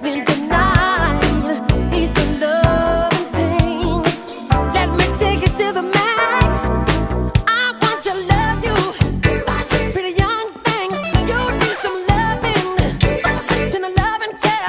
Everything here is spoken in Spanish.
Mil